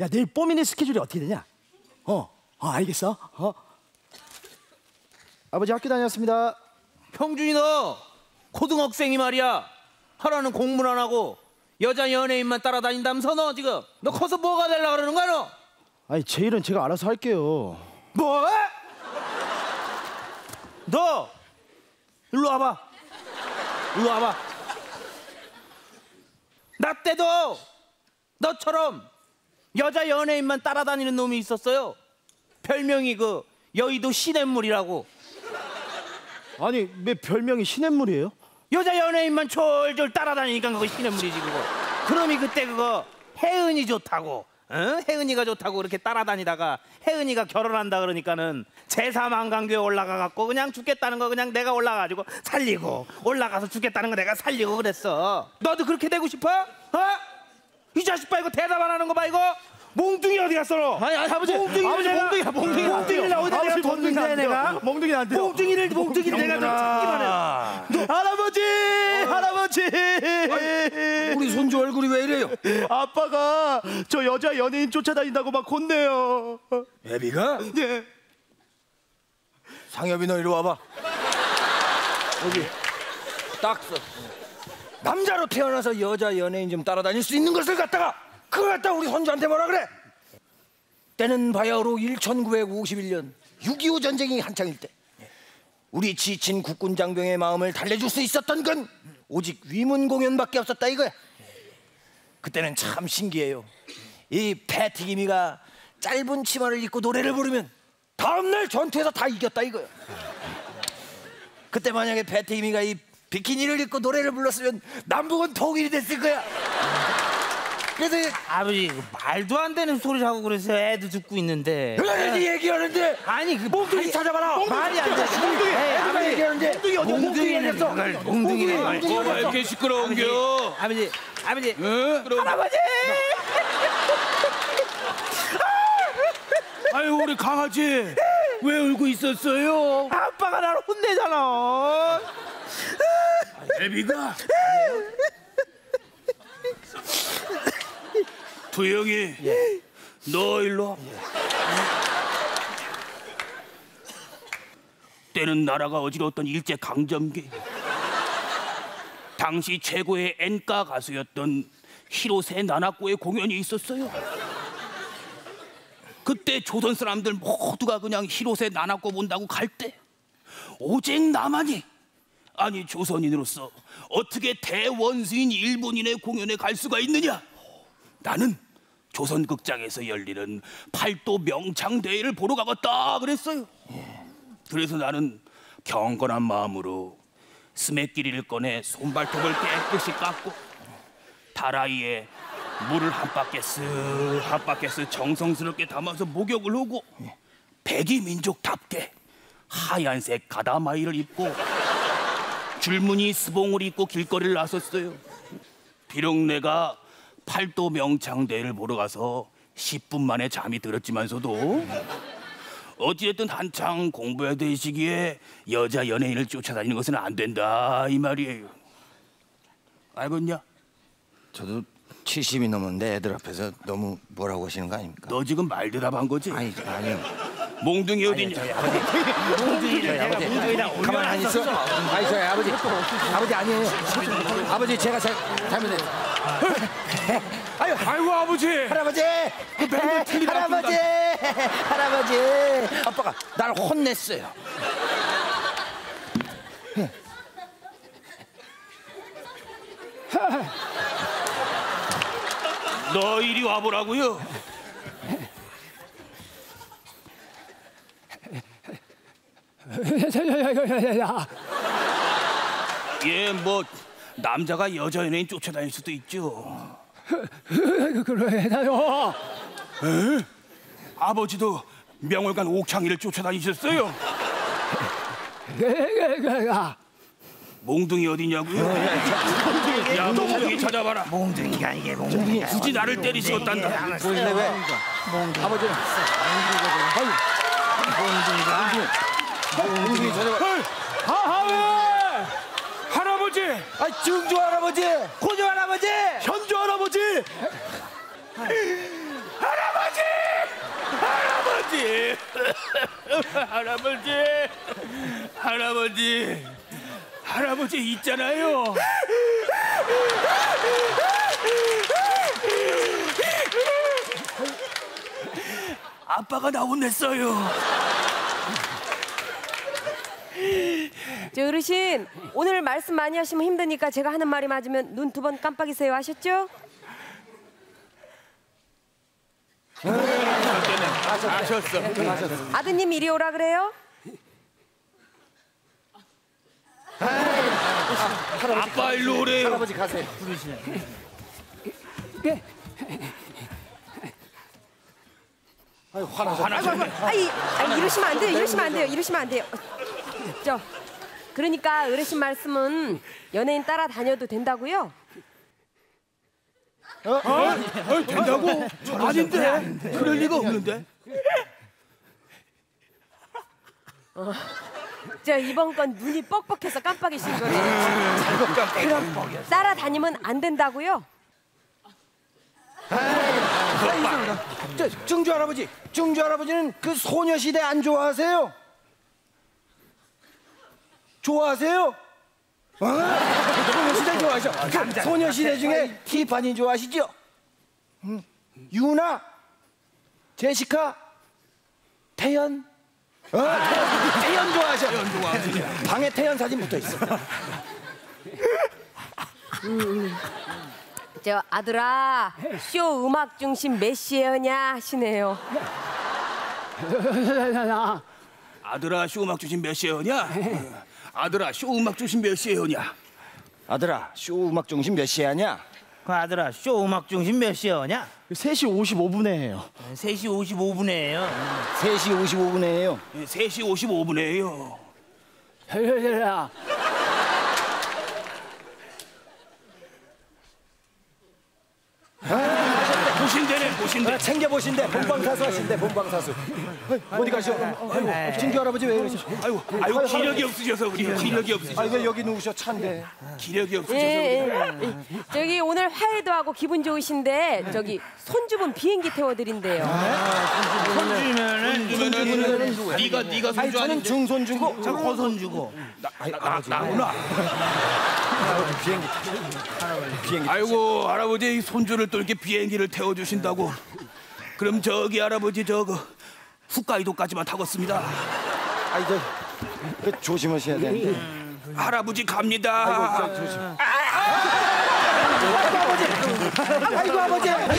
야 내일 뽀미네 스케줄이 어떻게 되냐? 어, 어 알겠어. 어. 아버지 학교 다녔습니다. 형준이 너 고등학생이 말이야 하라는 공부를 안 하고 여자 연예인만 따라다닌다면서 너 지금 너 커서 뭐가 되려고 그러는 거야 너? 아니 제 일은 제가 알아서 할게요. 뭐? 너 일로 와봐 일로 와봐 나 때도 너처럼 여자 연예인만 따라다니는 놈이 있었어요 별명이 그 여의도 시냇물이라고 아니 왜 별명이 시냇물이에요? 여자 연예인만 졸졸 따라다니니까 그거 시냇물이지 그거 그놈이 그때 그거 혜은이 좋다고 어? 혜은이가 좋다고 그렇게 따라다니다가 혜은이가 결혼한다 그러니까는 제3한강교에 올라가 갖고 그냥 죽겠다는 거 그냥 내가 올라가지고 살리고 올라가서 죽겠다는 거 내가 살리고 그랬어 너도 그렇게 되고 싶어? 어? 이 자식 봐 이거 대답 안 하는 거 봐 이거 몽둥이 어디 갔어 너? 아니, 아니 아버지 몽둥이를 아버지 내가 몽둥이야 몽둥이 몽둥이를 어디다 내가 몽둥이 뒀는데. 내가 몽둥이 안 돼요. 몽둥이를 몽둥이를 내가 좀 찾기만 해 할아버지 할아버지 우리 손주 얼굴이 왜 이래요? 아빠가 저 여자 연예인 쫓아다닌다고 막 혼내요. 애비가? 예. 상엽이 너 이리 와봐. 여기 딱 써. 남자로 태어나서 여자 연예인 좀 따라다닐 수 있는 것을 갖다가 그걸 갖다 우리 손주한테 뭐라 그래? 때는 바야흐로 1951년 6.25 전쟁이 한창일 때 우리 지친 국군 장병의 마음을 달래줄 수 있었던 건 오직 위문 공연밖에 없었다 이거야. 그때는 참 신기해요. 이 패티기미가 짧은 치마를 입고 노래를 부르면 다음날 전투에서 다 이겼다 이거야. 그때 만약에 패티기미가 이 비키니를 입고 노래를 불렀으면 남북은 통일이 됐을 거야. 그래서 이- 아버지 그 말도 안 되는 소리를 하고 그래서 애도 듣고 있는데 애들이 얘기하는데 아니 그 몽둥이 찾아봐라. 말이 안 돼. 몽둥이. 아버지 얘기하는데 몽둥이 어디 몽둥이를 몽둥이 뭐가 어디 이렇게 시끄러운 겨? 아버지 아버지 응? 할아버지 아유 우리 강아지 왜 울고 있었어요? 아빠가 나를 혼내잖아 애비가 두영이 너 일로 와. 때는 나라가 어지러웠던 일제 강점기 당시 최고의 엔카 가수였던 히로세 나나코의 공연이 있었어요. 그때 조선 사람들 모두가 그냥 히로세 나나코 본다고 갈 때 오직 나만이 아니 조선인으로서 어떻게 대원수인 일본인의 공연에 갈 수가 있느냐? 나는 조선 극장에서 열리는 팔도 명창 대회를 보러 가겠다 그랬어요. 그래서 나는 경건한 마음으로 스매끼리를 꺼내 손발톱을 깨끗이 깎고 다라이에 물을 한 바켓스 한 바켓스 정성스럽게 담아서 목욕을 하고 백이 민족답게 하얀색 가다마이를 입고 줄무늬 스봉을 입고 길거리를 나섰어요. 비록 내가 팔도 명창대를 보러 가서 10분 만에 잠이 들었지만서도 어찌됐든 한창 공부해야 될 시기에 여자 연예인을 쫓아다니는 것은 안 된다 이 말이에요. 알겠냐? 저도 70이 넘었는데 애들 앞에서 너무 뭐라고 하시는 거 아닙니까? 너 지금 말 대답한 거지? 아니 아니요. 몽둥이 어디냐? 몽둥이를 내가 몽둥이랑 가만 안 있어? 아니 저희 아버지 아버지 아니에요. 아버지 제가 잘 잘못했어요. 아유 아이고 아버지. 할아버지 할아버지 할아버지 아빠가 날 혼냈어요. 너 이리 와보라고요. 예, 뭐 남자가 여자 연예인 쫓아다닐 수도 있죠. 그래요. 아버지도 명월관 옥창이를 쫓아다니셨어요. 몽둥이 어디냐고요? 야, 몽둥이 찾아봐라. 몽둥이가 이게 몽둥이야 굳이 나를 때리셨단다. 근데 왜 아버지는 몽둥이 찾아봐. 하하왜 할아버지, 아 증조 할아버지! 고조 할아버지! 현주 할아버지! 할아버지! 할아버지! 할아버지! 할아버지! 있잖아요. 아빠가 나 혼냈어요 저 어르신 오늘 말씀 많이 하시면 힘드니까 제가 하는 말이 맞으면 눈 두 번 깜빡이세요 아셨죠? 아셨어 아드님 이리 오라 그래요? 아빠 일로 오래요 할아버지 가세요. 아유 화나서. 아이, 아이 이러시면 안 돼요 이러시면 안 돼요 이러시면 안 돼요 저 그러니까 어르신 말씀은 연예인 따라다녀도 된다고요? 된다고? 아닌데 그럴 리가 없는데 저 이번 건 눈이 뻑뻑해서 깜빡이신 거예요 따라다니면 안 된다고요? 저 증조 할아버지, 증조 할아버지는 그 소녀시대 안 좋아하세요? 좋아하세요? 아, 소녀시대 좋아하죠? 그 소녀시대 중에 티파니 좋아하시죠? 음, 유나, 제시카, 태연. 어, 태연, 태연 좋아하셔. 방에 태연 사진 붙어 있어. 저 아들아 쇼 음악 중심 메시어냐 하시네요 아들아 쇼 음악 주신 몇 시에 오냐? 아들아 쇼 음악 주신 몇 시에 오냐? 아들아, 쇼 음악 중심 몇 시에 하냐? 그 아들아 쇼 음악 중심 몇 시여냐? 3시 55분에 해요. 3시 55분에요 3시 55분에 해요. 3시 55분에요 보신대네 보신대. 아, 챙겨 보신대. 본방사수 하신대 본방사수. 어디 가셔 아이고 진규 할아버지 왜 이러셔 아이고 아이고 기력이 없으셔서 우리 기력이 없으셔서. 아왜 여기 누우셔 찬데. 기력이 없으셔서 예, 예, 예. 저기 오늘 화해도 하고 기분 좋으신데 저기 손주분 비행기 태워드린대요. 손주면은 그러면은 네가 네가 아니 손주 저는 아닌데 중손주고. 저 고손주고. 나, 나구나. 비행기 비행기 아이고 할아버지 이 손주를 또 이렇게 비행기를 태워주 신다고 그럼 저기 할아버지 저거 홋카이도까지만 타겠습니다 아이 저 그, 조심하셔야 되는데 할아버지 갑니다 아이고 아버지 아이고